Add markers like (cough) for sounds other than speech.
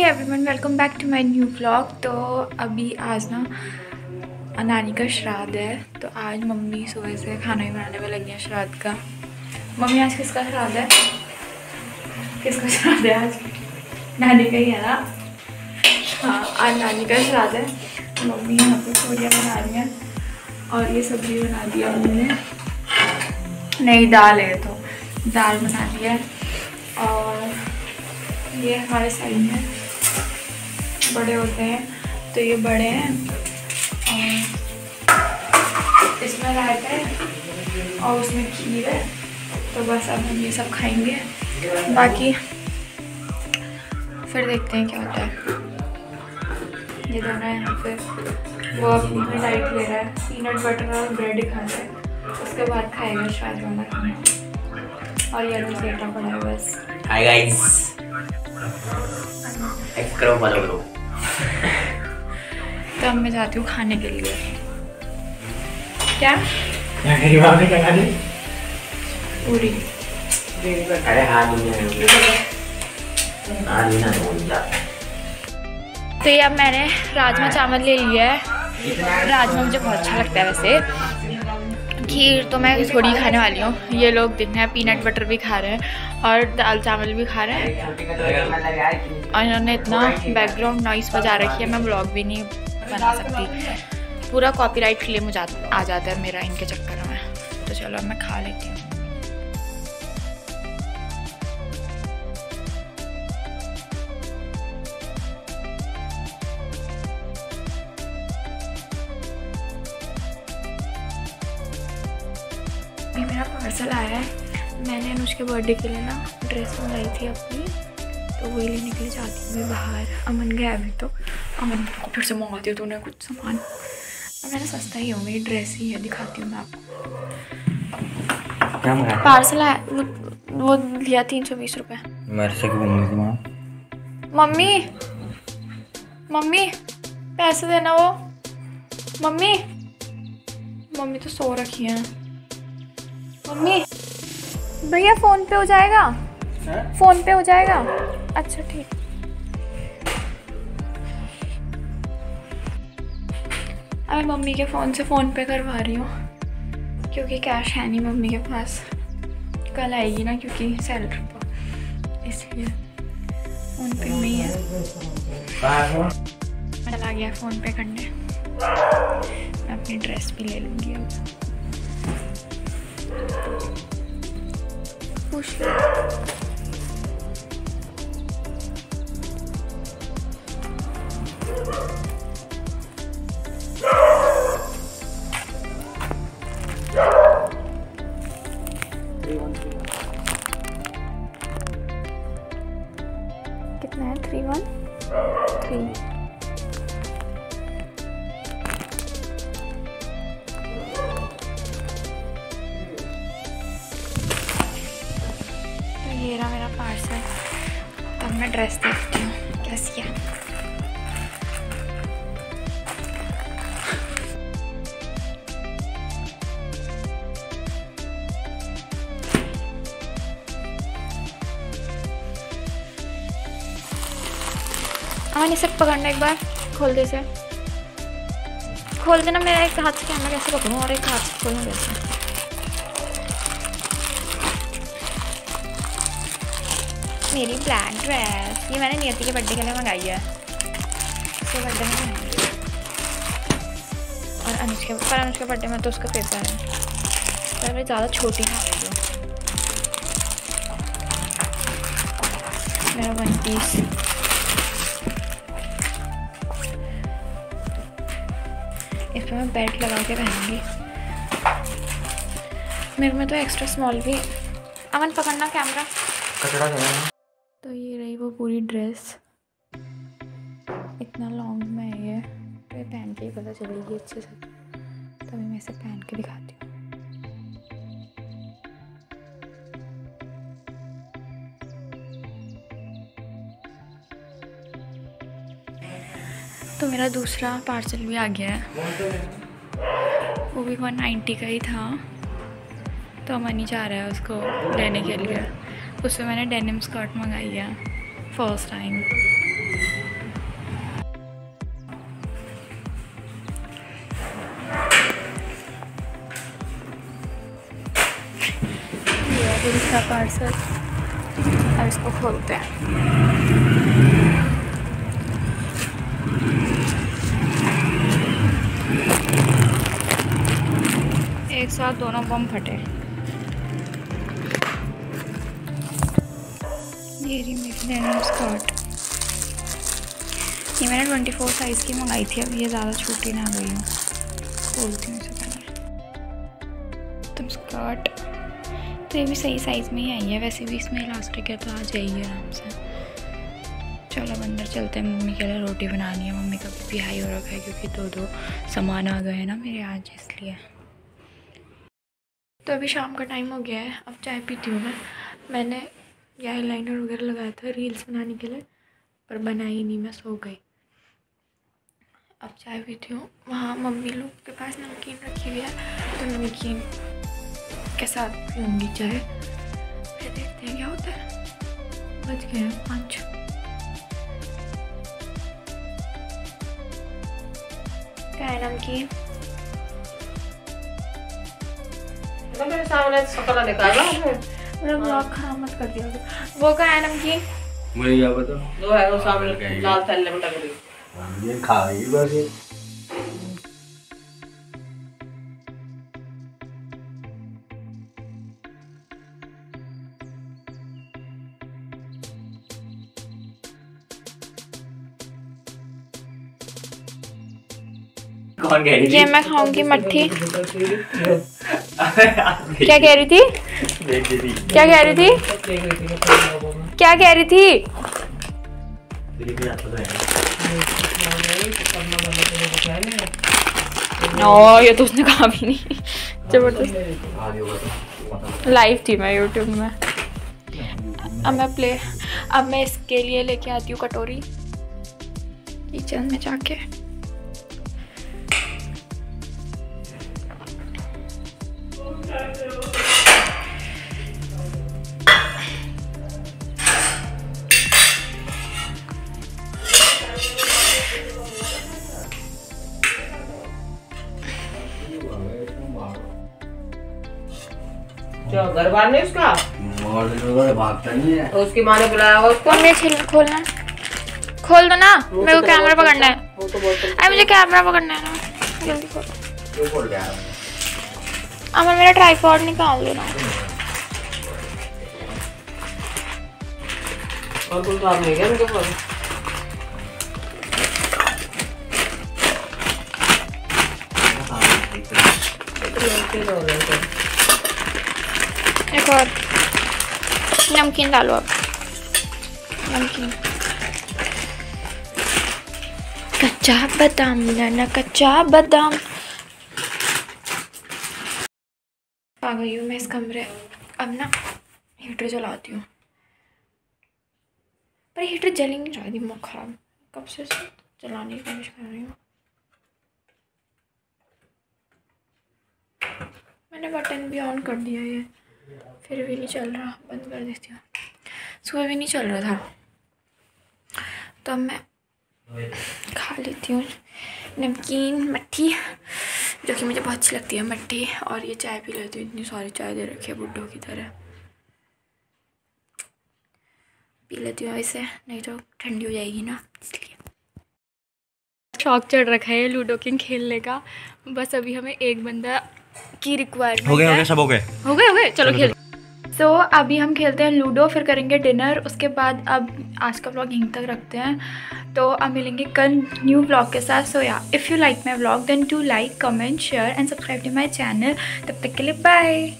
Everyone welcome back to my new blog तो अभी आज ना नानी का श्राद्ध है। तो आज मम्मी सुबह से खाना ही बनाने में लगी है श्राद्ध का। मम्मी, आज किसका श्राद्ध है? किसका श्राद्ध है आज? नानी का ही है ना? हाँ आज नानी का श्राद्ध है। तो मम्मी यहाँ पर पूरियाँ बना रही हैं और ये सब्ज़ी बना दी मम्मी ने नई दाल है तो दाल बना दी है और ये हमारे साइड में बड़े होते हैं तो ये बड़े हैं। और इसमें रायता है और उसमें खीर है तो बस अब हम ये सब खाएँगे। बाकी फिर देखते हैं क्या होता है। ये दोनों है यहाँ पे। वो अपनी डाइट ले रहा है। पीनट बटर और ब्रेड खा रहा है। उसके बाद खाएगा शायद वाला खाना। और ये लोग लेटा पड़ा है बस। हाय गाइस लाइक करो फॉलो करो तो अब मैं जाती हूँ खाने के लिए। क्या? क्या पूरी। अरे हाँ है हाँ तो ये अब मैंने राजमा चावल ले लिया है। राजमा मुझे बहुत अच्छा लगता है वैसे। खीर तो मैं थोड़ी खाने वाली हूँ। ये लोग दिख रहे हैं पीनट बटर भी खा रहे हैं और दाल चावल भी खा रहे हैं। और इन्होंने इतना बैकग्राउंड नॉइस बजा रखी है, मैं ब्लॉग भी नहीं बना सकती। पूरा कॉपीराइट क्लेम आ जाता है मेरा इनके चक्कर में। तो चलो मैं खा लेती हूँ। मेरा पार्सल आया है। मैंने अनुज के बर्थडे के लिए ना ड्रेस मंगाई थी अपनी तो वही लेने के लिए जाती हूँ मैं बाहर। अमन गया अभी तो। अमन को फिर से मंगाती हूँ तो उन्हें कुछ सामान। मैंने सस्ता ही हो मेरी ड्रेस ही है दिखाती हूँ मैं आपको। पार्सल आया वो वो लिया तीन सौ बीस रुपये मंगी मम्मी मम्मी पैसे देना वो। मम्मी मम्मी तो सो रखी है। मम्मी भैया फ़ोन पे हो जाएगा? फ़ोन पे हो जाएगा? अच्छा ठीक। अब मैं मम्मी के फ़ोन से फ़ोन पे करवा रही हूँ क्योंकि कैश है नहीं मम्मी के पास। कल आएगी ना क्योंकि सैलरी पर इसलिए फ़ोन पे में। ही है चला गया फ़ोन पे करने। मैं अपनी ड्रेस भी ले लूँगी अब। पूछ लो कितना है? थ्री वन थ्री मेरा पार्सल तब मैं ड्रेस देखती हूँ। कैसी है अमन इसे पकड़ना एक बार। खोल दे इसे। खोल देना, मेरा एक हाथ से कैमरा कैसे पकड़ूँ और एक हाथ से खोलूँ कैसे? मेरी ब्लैक ड्रेस ये मैंने नियति के बर्थडे के लिए मंगाई है उसके बर्थडे में। और अनुज के पर अनुज के बर्थडे में तो उसका पेपर है पर मैं ज़्यादा छोटी हो मेरा वन पीस इस पर मैं बेल्ट लगा के पहनूँगी मेरे में तो एक्स्ट्रा स्मॉल भी अमन पकड़ना कैमरा क्या तो ये रही वो पूरी ड्रेस इतना लॉन्ग में है ये तो ये पहन के ही पता चलेगी अच्छे से। तभी मैं इसे पहन के दिखाती हूँ। तो मेरा दूसरा पार्सल भी आ गया है। वो भी वन नाइन्टी का ही था। तो अमन ही जा रहा है उसको लेने के लिए। उसमें मैंने डेनिम स्कर्ट मंगाई है फ़र्स्ट टाइम इसका पार्सल अब इसको खोलते हैं। एक साथ दोनों बम फटे। ये डेनिम स्कर्ट। ये मैंने ट्वेंटी फोर साइज़ की मंगाई थी, अब ये ज़्यादा छोटी ना गई हूँ। खोलती हूँ इसे तुम स्कर्ट तो ये भी सही साइज़ में ही आई है, वैसे भी इसमें इलास्टिक है तो आ जाइए आराम से। चलो अब अंदर चलते हैं, मम्मी के लिए रोटी बनानी है। मम्मी का भी हाई हो रखा है क्योंकि दो दो सामान आ गए हैं ना मेरे आज, इसलिए। तो अभी शाम का टाइम हो गया है, अब चाय पीती हूँ मैं। मैंने ये आई लाइनर वगैरह लगाया था रील्स बनाने के लिए, पर बनाई नहीं, मैं सो गई। अब चाय पीती हूँ। वहाँ मम्मी लोग के पास नमकीन रखी हुई है तो नमकीन के साथ पीऊँगी चाय। फिर देखते हैं क्या होता है। बच गए हैं पाँच। है नमकीन? तो मेरे ब्लॉग खराब मत कर दिया वो क्या है नमकीन? मुझे क्या पता? वो है वो सामने लाल थैले में टक है ये खा रही बस कौन कह रही ये मैं खाऊँगी मट्ठी। (laughs) क्या कह रही थी? थी क्या कह रही थी? क्या कह रही थी? ओ ये तो उसने कहा भी नहीं। ज़बरदस्त। तो लाइव थी मैं यूट्यूब में। अब मैं प्ले अब मैं इसके लिए लेके आती हूँ कटोरी। किचन में जाके। घर उसका? तो भागता नहीं है। तो उसकी माँ ने बुलाया उसको? खोलना। खोल दो ना वो मेरे को तो कैमरा पकड़ना है। वो तो बहुत अरे मुझे कैमरा पकड़ना है ना। जल्दी खोल। गया अमर मेरा ट्राईपॉड निकाल दो ना। और कुछ काम नहीं है उनके पास? इतने हो रहे थे एक और। नमकीन डालो अब। नमकीन। कच्चा बादाम, नाना, कच्चा बादाम। आ गई हूँ मैं इस कमरे। अब ना हीटर जलाती हूँ। पर हीटर जल ही नहीं रहा, दिमाग खराब। कब से जलाने की कोशिश कर रही हूँ? मैंने बटन भी ऑन कर दिया ये। फिर भी नहीं चल रहा, बंद कर देती हूँ। सुबह भी नहीं चल रहा था। तो अब मैं खा लेती हूँ। नमकीन, मट्ठी, जो कि मुझे बहुत अच्छी लगती है, मट्ठी और ये चाय पी लेती हूँ। इतनी सारी चाय दे रखी है बुड्ढों की तरह। पी लेती हूँ इसे, नहीं तो ठंडी हो जाएगी ना, इसलिए। शौक चढ़ रखा है लूडो किंग खेलने का। बस अभी हमें एक बंदा की रिक्वायरमेंट हो गए हो गए सब हो गए। हो गए हो गए चलो खेल। सो so, अभी हम खेलते हैं लूडो फिर करेंगे डिनर उसके बाद अब आज का व्लॉग यहीं तक रखते हैं। तो अब मिलेंगे कल न्यू व्लॉग के साथ। सो या if you like my vlog then to like comment share and subscribe to my channel तब तक के लिए बाय